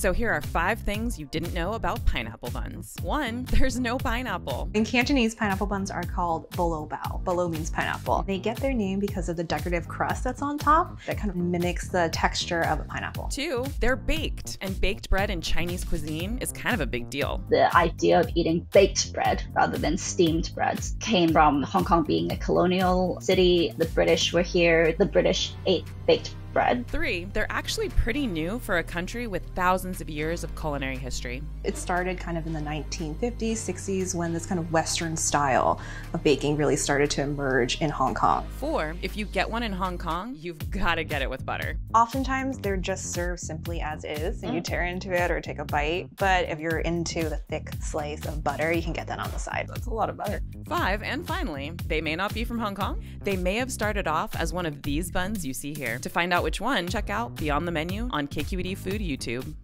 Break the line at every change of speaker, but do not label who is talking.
So here are five things you didn't know about pineapple buns. One, there's no pineapple.
In Cantonese, pineapple buns are called bolo bao. Bolo means pineapple. They get their name because of the decorative crust that's on top that kind of mimics the texture of a pineapple.
Two, they're baked, and baked bread in Chinese cuisine is kind of a big deal.
The idea of eating baked bread rather than steamed breads came from Hong Kong being a colonial city. The British were here. The British ate baked bread.
Three, they're actually pretty new for a country with thousands of years of culinary history.
It started kind of in the 1950s, 60s when this kind of Western style of baking really started to emerge in Hong Kong.
Four, if you get one in Hong Kong, you've got to get it with butter.
Oftentimes they're just served simply as is and you tear into it or take a bite. But if you're into the thick slice of butter, you can get that on the side.
That's a lot of butter. Five, and finally, they may not be from Hong Kong. They may have started off as one of these buns you see here. To find out which one, check out Beyond the Menu on KQED Food YouTube.